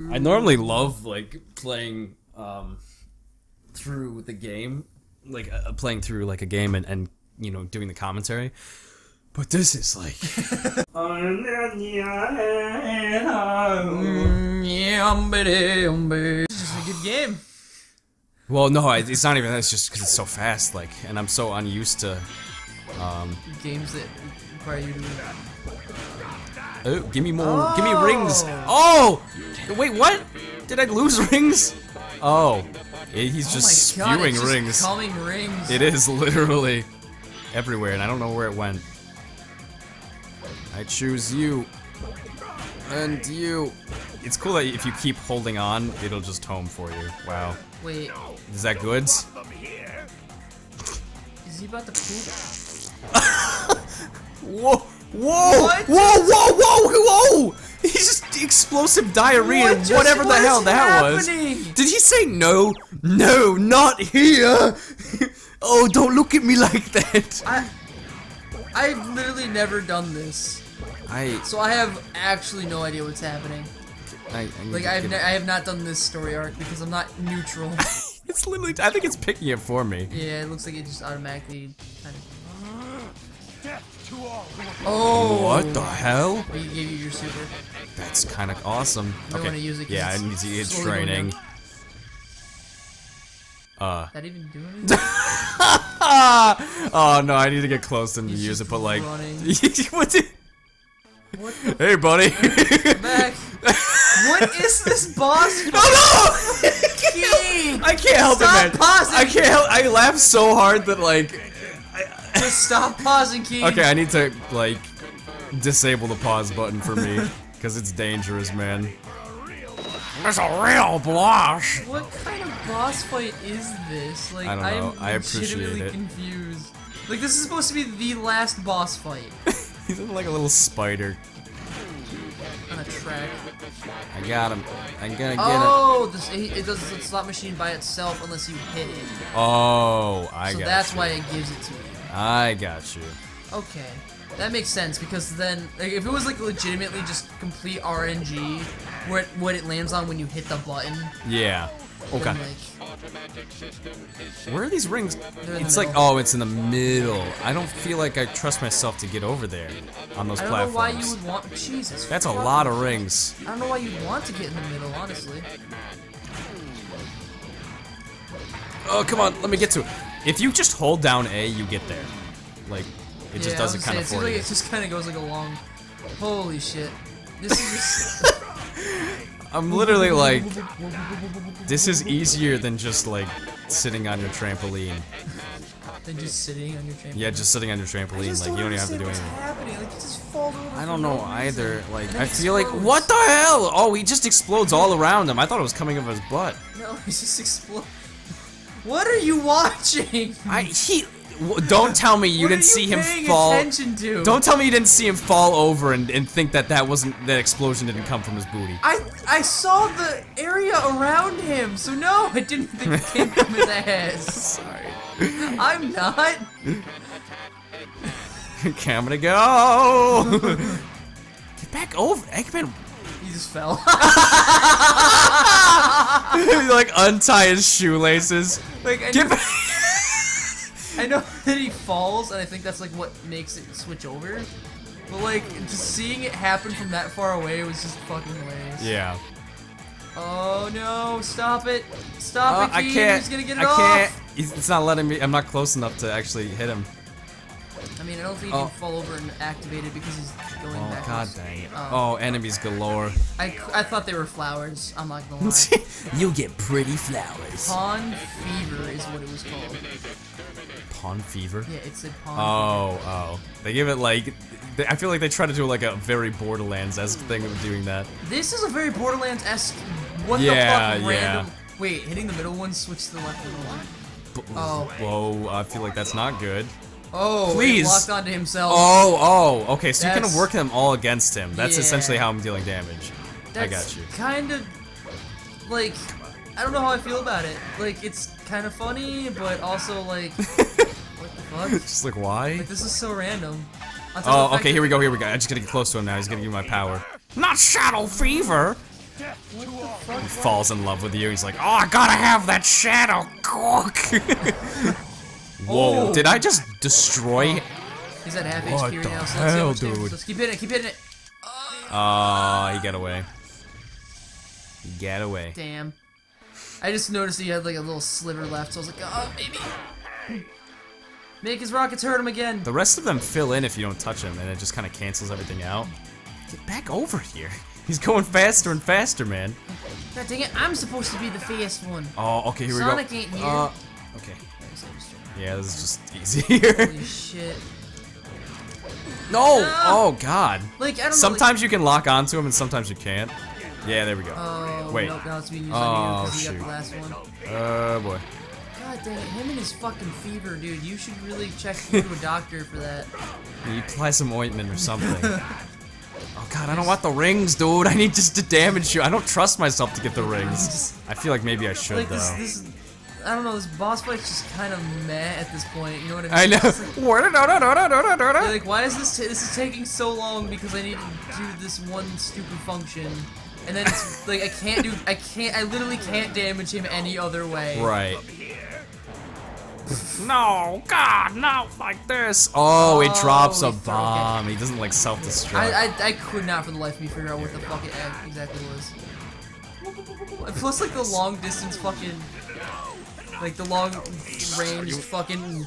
I normally love like playing um through the game, like uh, playing through like a game and and you know doing the commentary. But this is like It's just a good game. Well, no, it's not even that. It's just because it's so fast, like, and I'm so unused to. Um, Games that require you to. oh, give me more. Give me rings. Oh, wait, what? Did I lose rings? Oh, he's oh just oh God, spewing it's just rings. Coming rings. It is literally everywhere, and I don't know where it went. I choose you. And you. It's cool that if you keep holding on, it'll just home for you. Wow. Wait, Is that good? is he about to poop? Whoa! Whoa! What? Whoa! Whoa! Whoa! Whoa! He's just explosive diarrhea, What just- whatever the hell is that happening? was. Did he say no? No, not here! oh, don't look at me like that! I. I've literally never done this, I, so I have actually no idea what's happening. I, I need Like to I've ne I have not done this story arc because I'm not neutral. It's literally. I think it's picking it for me. yeah, it looks like it just automatically kind of. Death to all. Oh. What the hell? He gave you your super. That's kind of awesome. okay. use it yeah, I it's need to get slowly going training. Uh. That even do anything? oh no, I need to get close and He's use it, but like. what's it? what Hey, buddy. back? what is this boss? Oh no! King? I can't help Stop it, man. pausing. I can't help. I laugh so hard that like. Just stop pausing, King. Okay, I need to like disable the pause button for me because it's dangerous, man. There's a real blush. What kind of boss fight is this? Like, I don't know. I'm I appreciate legitimately it. confused. Like, this is supposed to be the last boss fight He's like a little spider. on a track. I got him. I'm gonna get him. Oh, this, it, it does the slot machine by itself unless you hit it. Oh, I So got that's you. why it gives it to you. I got you. Okay. That makes sense because then, like, if it was like legitimately just complete RNG, it, what it lands on when you hit the button, Yeah. Okay. like, Where are these rings? The It's like, oh, it's in the middle. I don't feel like I trust myself to get over there on those I don't know why platforms. you would want. Jesus. That's a lot of rings. I don't know why you'd want to get in the middle, honestly. Oh, come on, let me get to it. If you just hold down A, you get there. Like, it just does I it kind of for it like you. it just kind of goes like a long. Holy shit. This is just. I'm literally like, this is easier than just like sitting on your trampoline. than just sitting on your trampoline. Yeah, just sitting on your trampoline, like you don't even have to do anything. happening. Like, just falls over I don't know either. Like, I feel like, what the hell? Oh, he just explodes all around him. I thought it was coming out of his butt. No, it just explode. What are you watching? I he. Don't tell me you didn't are see him fall. Attention to? Don't tell me you didn't see him fall over and, and think that that wasn't that explosion didn't come from his booty. I I saw the area around him, so no, I didn't think it came from his ass. Sorry. I'm not. okay, I'm gonna go. Get back over, Eggman. He just fell. he like untie his shoelaces. like Get back. I know that he falls, and I think that's like what makes it switch over. But like just seeing it happen from that far away was just fucking hilarious. yeah. Oh no! Stop it! Stop Uh, it! I can't. He's gonna get it I off. can't. He's, it's not letting me. I'm not close enough to actually hit him. I mean, I don't think he Oh. can fall over and activate it because he's going Oh backwards. god dang it. Oh. Oh, enemies galore. I, I thought they were flowers. I'm not gonna lie. you get pretty flowers. Pawn Fever is what it was called. Pawn fever. Yeah, it's a pawn. Oh, oh. They give it like. They, I feel like they try to do like a very Borderlands-esque thing of doing that. This is a very Borderlands-esque. What Yeah, the fuck? yeah. Random. Wait, hitting the middle one, switch to the left middle one. B- Oh. Whoa, I feel like that's not good. Oh, Please. Locked onto himself. Oh, oh, okay, so you That's- can work them all against him. That's Yeah. essentially how I'm dealing damage. I got you. Kind of like I don't know how I feel about it. Like it's kind of funny, but also like fuck? Just like, why? Like this is so random. On top of the Oh, okay, here we go, here we go. I just gotta get close to him now. He's gonna give me my power. Not Shadow Fever! He falls in love with you. He's like, oh, I gotta have that shadow. Oh. Whoa! Oh. Did I just destroy? Oh. He's at half What HP right now. So let's see hell, much dude? Let's keep hitting it. Keep hitting it. Oh, he got away. He got away. Damn. I just noticed he had like a little sliver left, so I was like, oh, maybe. Make his rockets hurt him again. The rest of them fill in if you don't touch him, and it just kind of cancels everything out. Get back over here. He's going faster and faster, man. God dang it, I'm supposed to be the fast one. Oh, okay, here Sonic we go. Sonic ain't here. Uh, okay. Yeah, this is just easier. Holy shit. no! No! Oh, God. Like, I don't know. Sometimes you can lock onto him, and sometimes you can't. Yeah, there we go. Oh, Wait. Nope, now it's being used Oh, on you because got shoot. the last one. Oh, boy. God dang it, him and his fucking fever, dude. You should really check into a doctor for that. You apply some ointment or something. oh, God, I don't want the rings, dude. I need just to damage you. I don't trust myself to get the rings. I feel like maybe I should, Like, though. this, I don't know, this boss fight's just kind of meh at this point, you know what I mean? I know. Like- You're like, why is this this is taking so long? Because I need to do this one stupid function, and then it's like I can't do I can't I literally can't damage him any other way. Right. No, God, not like this. Oh, it Oh, drops a he's throwing- bomb. He doesn't like self-destruct. I, I I could not for the life of me figure out what the fuck it exactly was. Plus like the long distance fucking like the long range fucking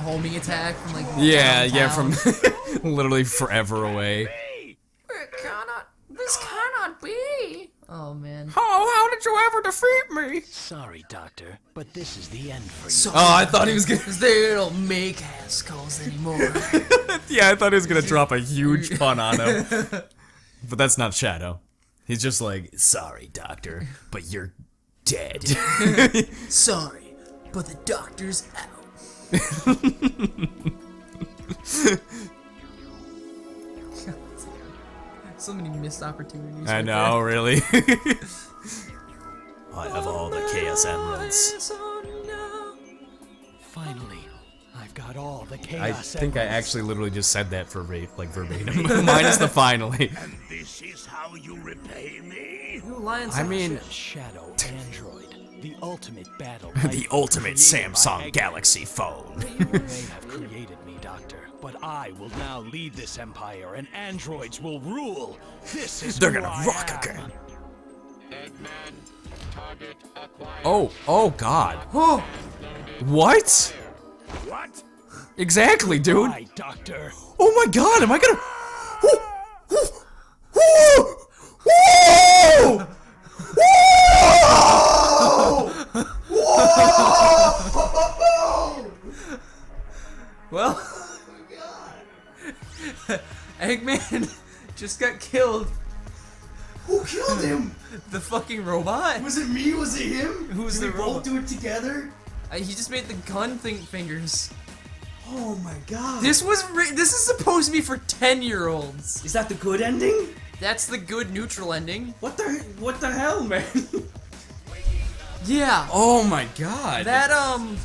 homing attack from like yeah, yeah, from literally forever away. It cannot. This cannot be. Oh man. Oh, how did you ever defeat me? Sorry, Doctor, but this is the end for you. So Oh, I thought he was gonna. Cause they don't make house calls anymore. yeah, I thought he was gonna drop a huge pun on him. But that's not Shadow. He's just like, sorry, Doctor, but you're dead. Sorry, but the doctor's out. Missed opportunities. I right know, there. really. I have all the Chaos Emeralds. Finally, I've got all the I chaos. think I actually literally just said that for ra- like verbatim, minus the finally. And this is how you repay me? Ooh, Lions. I mean, Shadow Android, the ultimate battle. the knight ultimate created by Samsung Egg- Galaxy phone. You may have created me, Doctor, but I will now lead this empire, and androids will rule. This is They're gonna I rock am. again. Oh, oh God. oh, What? What? Exactly, dude. Why, Doctor? Oh my God, am I gonna? Whoa! Whoa! well. Eggman just got killed. Who killed him? The fucking robot. Was it me? Was it him? Who's Did the we both do it together? Uh, he just made the gun thing fingers. Oh my god. This was ri- this is supposed to be for ten year olds. is that the good ending? That's the good neutral ending. What the what the hell, man? Yeah. Oh my God. That um.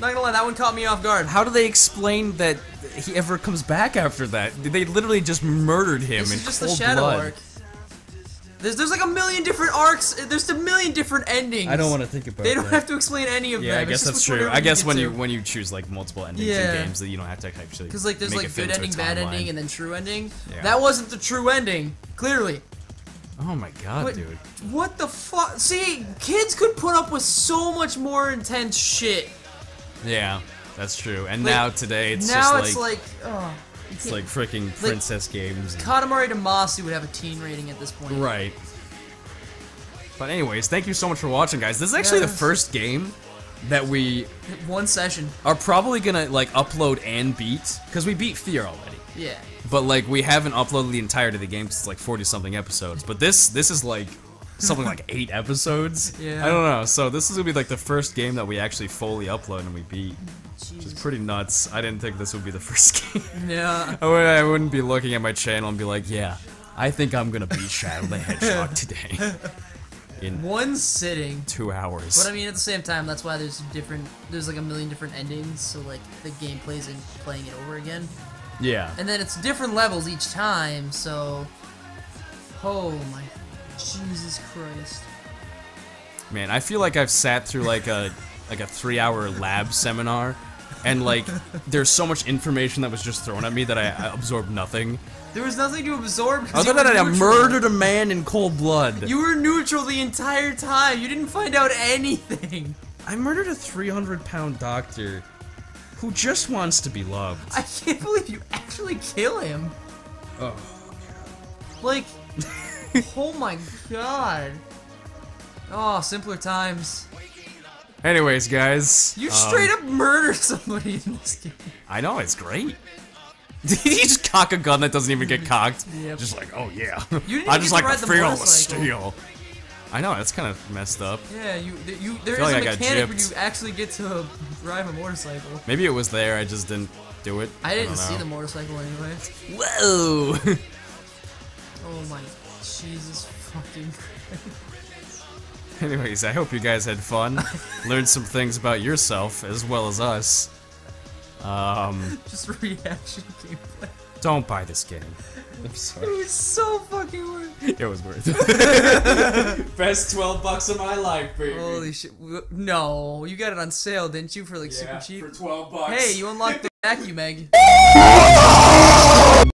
Not gonna lie, that one caught me off guard. How do they explain that he ever comes back after that? They literally just murdered him This in is just the shadow blood. arc. There's there's like a million different arcs. There's a million different endings. I don't want to think about it. They don't that. have to explain any of Yeah, them. I guess that's true. I guess when to. you when you choose like multiple endings Yeah. in games that you don't have to actually Because like there's make like good ending, bad ending, and then true ending. Yeah. That wasn't the true ending. Clearly. Oh my god, What, dude. what the fuck? See, kids could put up with so much more intense shit. Yeah, that's true. And Like, now today it's now just it's like, like, oh, it's like freaking princess games. and- Katamari Damacy would have a teen rating at this point. Right. But anyways, thank you so much for watching, guys. This is actually the first game that we One session. are probably gonna like upload and beat because we beat Fear already. Yeah. But like we haven't uploaded the entirety of the game 'cause it's like 40 something episodes. But this this is like something like eight episodes. Yeah. I don't know. So this is gonna be like the first game that we actually fully upload and we beat, which is pretty nuts. I didn't think this would be the first game. Yeah. I would- I wouldn't be looking at my channel and be like, yeah, I think I'm gonna beat Shadow the Hedgehog today in One sitting. two hours. But I mean, at the same time, that's why there's different. There's like a million different endings. So like the game plays in playing it over again, yeah. and then it's different levels each time. So, oh my Jesus Christ. Man, I feel like I've sat through like a like a three-hour lab seminar, and like there's so much information that was just thrown at me that I, I absorbed nothing. There was nothing to absorb. Other than I murdered a man in cold blood. You were neutral the entire time. You didn't find out anything. I murdered a 300-pound doctor who just wants to be loved. I can't believe you actually kill him. Oh. Like, oh my god. Oh, simpler times. Anyways, guys, You um, straight up murder somebody in this game. I know it's great. Did you just cock a gun that doesn't even get cocked. Yep. Just like, oh yeah. I just like ride the the feel of motorcycle. steel. I know that's kind of messed up. Yeah, you, you. There is like a I mechanic where you actually get to drive a motorcycle. Maybe it was there. I just didn't do it. I didn't don't see the motorcycle anyway. Whoa. Oh my Jesus fucking. Christ. Anyways, I hope you guys had fun, learned some things about yourself as well as us. Um, Just reaction gameplay. don't buy this game. I'm It was so fucking worth. It was worth it. Best 12 bucks of my life, baby. Holy shit! No, you got it on sale, didn't you? For like super yeah, cheap. for 12 bucks. Hey, you unlocked the vacuum egg.